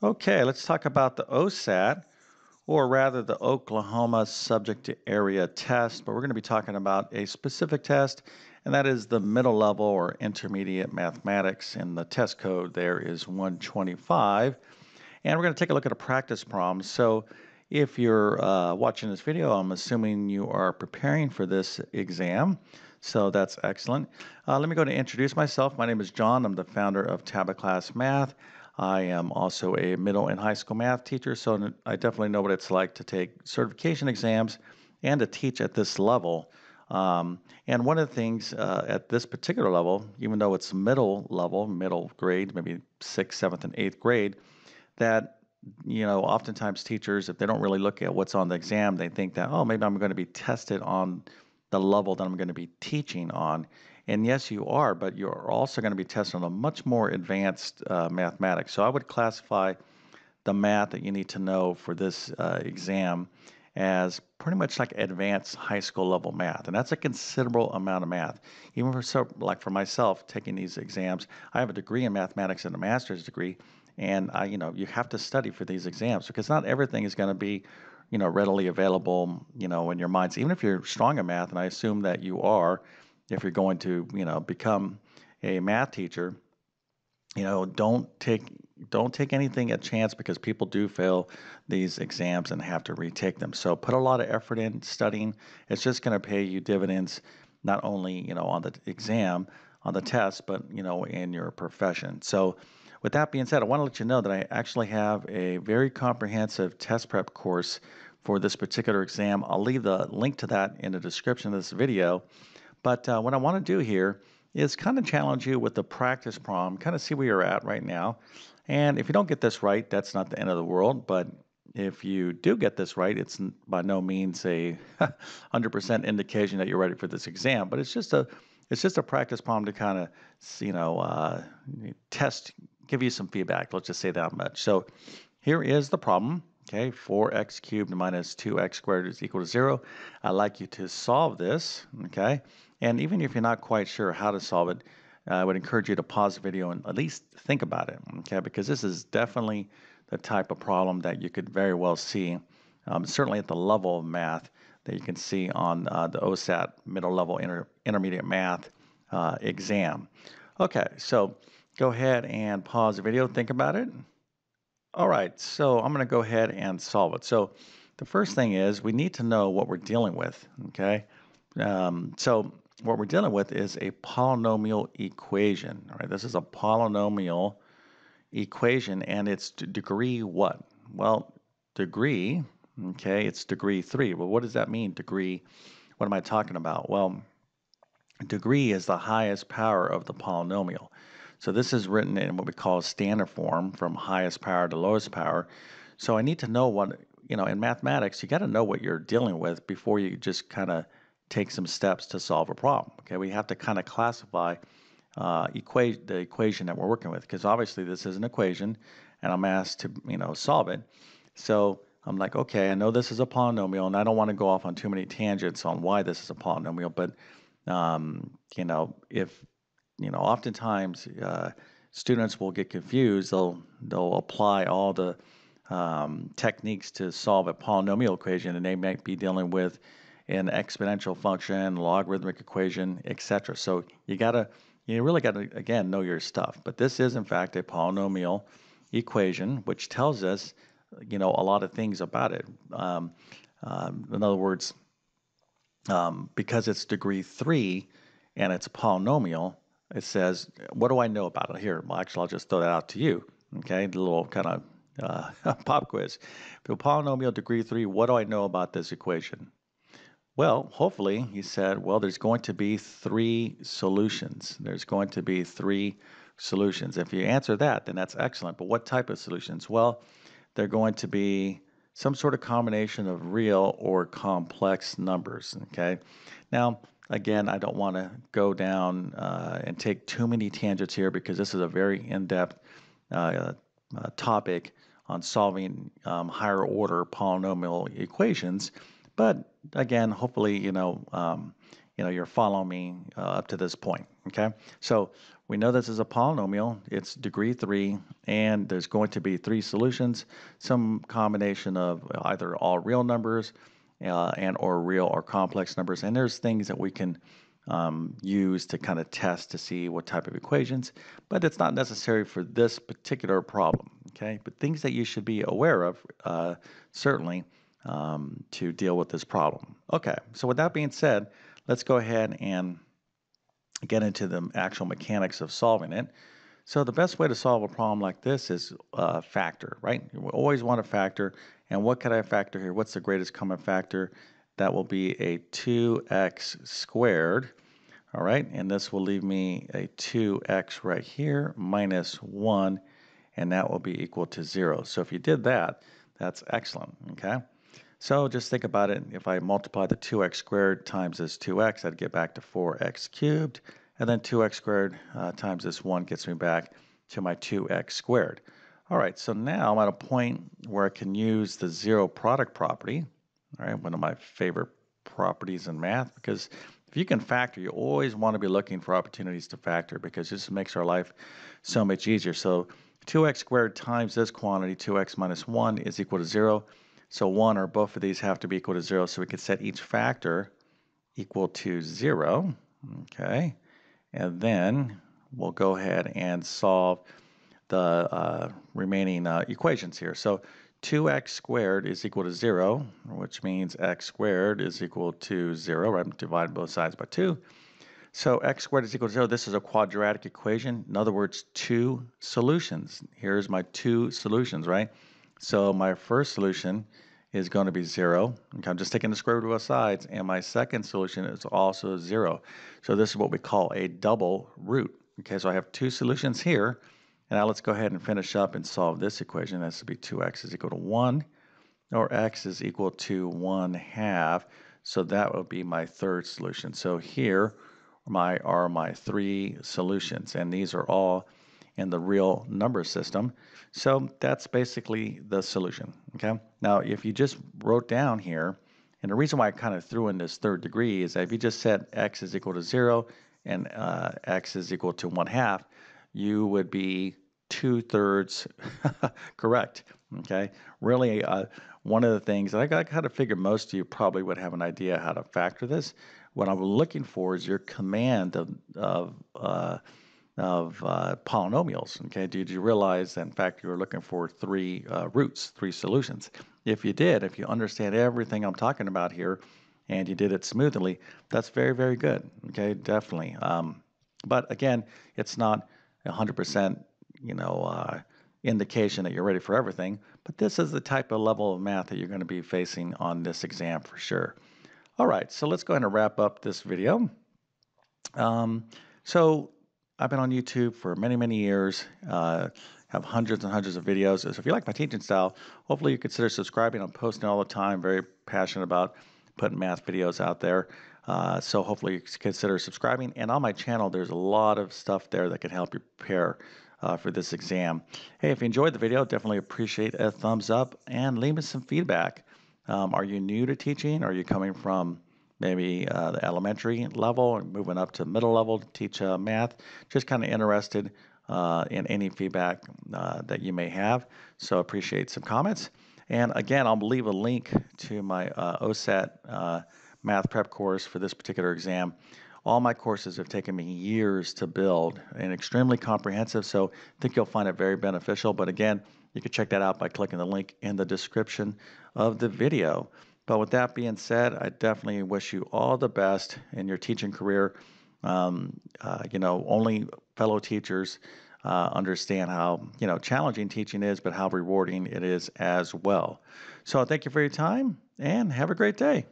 Okay, let's talk about the OSAT, or rather the Oklahoma Subject to Area Test, but we're going to be talking about a specific test, and that is the middle level or intermediate mathematics, and the test code there is 125. And we're going to take a look at a practice problem. So if you're uh, watching this video, I'm assuming you are preparing for this exam. So that's excellent. Uh, let me go to introduce myself. My name is John. I'm the founder of TabletClass Math. I am also a middle and high school math teacher, so I definitely know what it's like to take certification exams and to teach at this level. Um, and one of the things uh, at this particular level, even though it's middle level, middle grade, maybe sixth, seventh, and eighth grade, that you know, oftentimes teachers, if they don't really look at what's on the exam, they think that, oh, maybe I'm going to be tested on the level that I'm going to be teaching on. And yes, you are, but you're also going to be tested on a much more advanced uh, mathematics. So I would classify the math that you need to know for this uh, exam as pretty much like advanced high school level math. And that's a considerable amount of math. Even for so, like for myself taking these exams, I have a degree in mathematics and a master's degree. And I, you know, you have to study for these exams because not everything is going to be you know readily available you know in your minds even if you're strong in math and i assume that you are if you're going to, you know, become a math teacher, you know, don't take don't take anything at chance because people do fail these exams and have to retake them. So put a lot of effort in studying. It's just going to pay you dividends not only, you know, on the exam, on the test, but, you know, in your profession. So with that being said, I want to let you know that I actually have a very comprehensive test prep course for this particular exam. I'll leave the link to that in the description of this video. But uh, what I want to do here is kind of challenge you with the practice problem, kind of see where you're at right now. And if you don't get this right, that's not the end of the world. But if you do get this right, it's by no means a 100% indication that you're ready for this exam. But it's just a it's just a practice problem to kind of you know uh, test, give you some feedback. Let's just say that much. So here is the problem. Okay, 4x cubed minus 2x squared is equal to 0. I'd like you to solve this, okay? And even if you're not quite sure how to solve it, uh, I would encourage you to pause the video and at least think about it, okay? Because this is definitely the type of problem that you could very well see, um, certainly at the level of math that you can see on uh, the OSAT middle level inter intermediate math uh, exam. Okay, so go ahead and pause the video, think about it. All right, so I'm going to go ahead and solve it. So the first thing is we need to know what we're dealing with, okay? Um, so what we're dealing with is a polynomial equation. All right, this is a polynomial equation and it's degree what? Well, degree, okay, it's degree three. Well, what does that mean, degree? What am I talking about? Well, degree is the highest power of the polynomial. So this is written in what we call standard form from highest power to lowest power. So I need to know what, you know, in mathematics, you got to know what you're dealing with before you just kind of take some steps to solve a problem. Okay, we have to kind of classify uh, equa- the equation that we're working with because obviously this is an equation and I'm asked to you know solve it. So I'm like, okay, I know this is a polynomial and I don't want to go off on too many tangents on why this is a polynomial, but um, you know, if you know, oftentimes uh, students will get confused. They'll they'll apply all the um, techniques to solve a polynomial equation, and they might be dealing with an exponential function, logarithmic equation, etc. So you gotta, you really gotta again know your stuff. But this is in fact a polynomial equation, which tells us, you know, a lot of things about it. Um, um, in other words, um, because it's degree three and it's a polynomial, it says, what do I know about it? Here, well, actually, I'll just throw that out to you. Okay, the little kind of uh, pop quiz. For polynomial degree three, what do I know about this equation? Well, hopefully, he said, well, there's going to be three solutions. There's going to be three solutions. If you answer that, then that's excellent. But what type of solutions? Well, they're going to be some sort of combination of real or complex numbers. Okay. Now, again, I don't want to go down uh, and take too many tangents here because this is a very in-depth uh, uh, topic on solving um, higher order polynomial equations. But again, hopefully, you know, um, you know, you're following me uh, up to this point. Okay, so we know this is a polynomial. It's degree three, and there's going to be three solutions, some combination of either all real numbers uh, and or real or complex numbers. And there's things that we can um, use to kind of test to see what type of equations, but it's not necessary for this particular problem. Okay, but things that you should be aware of, uh, certainly, um, to deal with this problem. Okay, so with that being said, let's go ahead and get into the actual mechanics of solving it. So the best way to solve a problem like this is uh, factor, right? We always want to factor. And what can I factor here? What's the greatest common factor? That will be a 2x squared. All right, and this will leave me a 2x right here minus 1, and that will be equal to 0. So if you did that, that's excellent, okay? So just think about it. If I multiply the 2x squared times this 2x, I'd get back to 4x cubed. And then 2x squared uh, times this 1 gets me back to my 2x squared. All right, so now I'm at a point where I can use the zero product property, all right, one of my favorite properties in math, because if you can factor, you always want to be looking for opportunities to factor because this makes our life so much easier. So 2x squared times this quantity, 2x minus 1, is equal to 0. So 1 or both of these have to be equal to 0. So we could set each factor equal to 0. Okay. And then we'll go ahead and solve the uh, remaining uh, equations here. So 2x squared is equal to 0, which means x squared is equal to 0, right? Divide both sides by 2. So x squared is equal to 0. This is a quadratic equation. In other words, two solutions. Here's my two solutions, right? So my first solution is going to be 0. Okay, I'm just taking the square root of both sides. And my second solution is also 0. So this is what we call a double root. Okay, so I have two solutions here. And now let's go ahead and finish up and solve this equation. This would be 2x is equal to 1, or x is equal to 1 half. So that would be my third solution. So here my, are my three solutions, and these are all in the real number system. So that's basically the solution, okay? Now, if you just wrote down here, and the reason why I kind of threw in this third degree is that if you just said x is equal to 0 and uh, x is equal to 1 half, you would be two thirds correct. Okay, really, uh, one of the things I, kind of figured most of you probably would have an idea how to factor this. What I'm looking for is your command of of, uh, of uh, polynomials. Okay, did you realize that in fact you were looking for three uh, roots, three solutions? If you did, if you understand everything I'm talking about here, and you did it smoothly, that's very very good. Okay, definitely. Um, but again, it's not 100% you know, uh, indication that you're ready for everything, but this is the type of level of math that you're going to be facing on this exam for sure. All right, so let's go ahead and wrap up this video. Um, so I've been on YouTube for many, many years, uh, have hundreds and hundreds of videos. So if you like my teaching style, hopefully you consider subscribing. I'm posting all the time, very passionate about putting math videos out there. Uh, so hopefully you consider subscribing. And on my channel, there's a lot of stuff there that can help you prepare uh, for this exam. Hey, if you enjoyed the video, definitely appreciate a thumbs up and leave me some feedback. Um, are you new to teaching? Are you coming from maybe uh, the elementary level and moving up to middle level to teach uh, math? Just kind of interested uh, in any feedback uh, that you may have. So appreciate some comments. And again, I'll leave a link to my uh, OSAT math prep course for this particular exam. All my courses have taken me years to build and extremely comprehensive, so I think you'll find it very beneficial. But again, you can check that out by clicking the link in the description of the video. But with that being said, I definitely wish you all the best in your teaching career. Um, uh, you know, only fellow teachers uh, understand how you know challenging teaching is, but how rewarding it is as well. So thank you for your time and have a great day.